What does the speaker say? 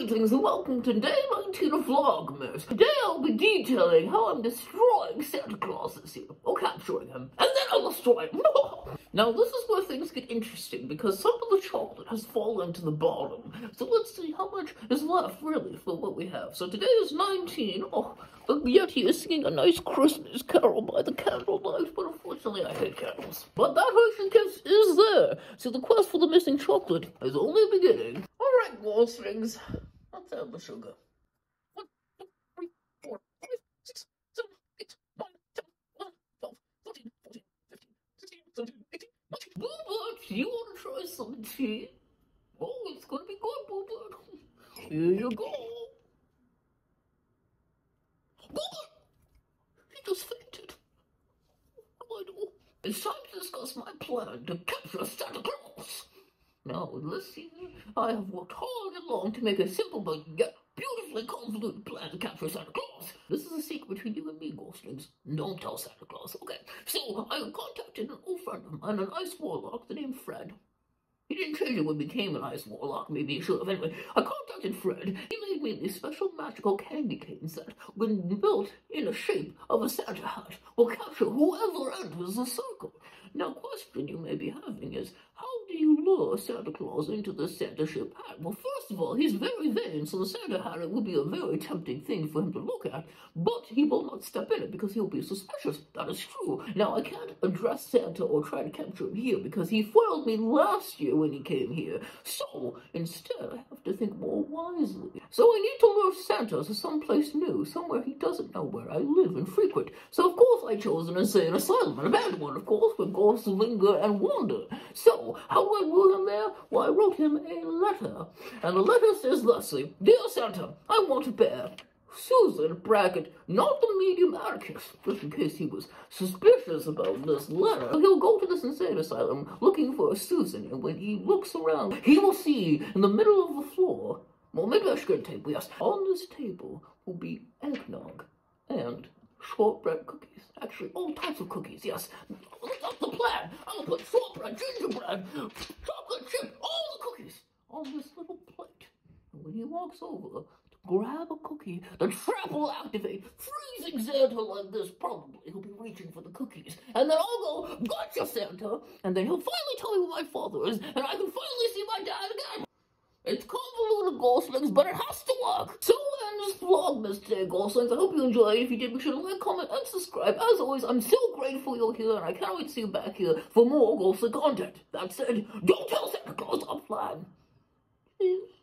Greetings and welcome to day 19 of Vlogmas. Today I'll be detailing how I'm destroying Santa Claus this year, or capturing him, and then I'll destroy him. now this is where things get interesting, because some of the chocolate has fallen to the bottom. So let's see how much is left, really, for what we have. So today is 19. Oh, the Yeti is singing a nice Christmas carol by the candlelight, but unfortunately I hate candles. But that Hershey Kiss is there, so the quest for the missing chocolate is only beginning. Alright, Goslings, let's add sugar. One, two, three, four, five, six, seven, eight, nine, ten, eleven, twelve, thirteen, fourteen, fifteen, sixteen, seventeen, eighteen, nineteen. Boobert, you want to try some tea? Oh, it's gonna be good, Boobert. Here you go. Boobert! He just fainted. What do I do? It's time to discuss my plan to capture Santa Claus. Now, let's see. I have worked hard and long to make a simple but yet beautifully convoluted plan to capture Santa Claus. This is a secret between you and me, Goslings. Don't tell Santa Claus, okay? So, I contacted an old friend of mine, an ice warlock, the name Fred. He didn't change it when he became an ice warlock, maybe he should have. Anyway, I contacted Fred. He made me these special magical candy canes that, when built in the shape of a Santa hat, will capture whoever enters the circle. Now, question you may be having is, Santa Claus into the Santa ship? Well, first of all, he's very vain, so the Santa hat will be a very tempting thing for him to look at, but he will not step in it because he'll be suspicious. That is true. Now, I can't address Santa or try to capture him here because he foiled me last year when he came here. So, instead, I have to think more wisely. So I need to lure Santa to someplace new, somewhere he doesn't know where I live and frequent. So, of course, I chose an insane asylum, an abandoned one, of course, where ghosts linger and wander. So, how I him there? Well, I wrote him a letter. And the letter says thusly, Dear Santa, I want a bear. Susan, bracket, not the medium Atticus, just in case he was suspicious about this letter. He'll go to this insane asylum looking for Susan, and when he looks around, he will see in the middle of the floor, well, maybe I should get a table, yes. On this table will be eggnog and shortbread cookies. Actually, all types of cookies, yes. That's the plan. I'll put shortbread, gingerbread, chocolate chip, all the cookies on this little plate. And when he walks over to grab a cookie, the trap will activate, freezing Santa like this. Probably he'll be reaching for the cookies. And then I'll go, gotcha, Santa. And then he'll finally tell me where my father is, and I can finally see my dad again. It's convoluted, Goslings, but it has to work. So end this vlogmas today, Goslings. I hope you enjoyed. If you did, make sure to like, comment, and subscribe. As always, I'm so grateful you're here, and I can't wait to see you back here for more Gosling content. That said, don't tell Santa Claus I'm flying. Peace.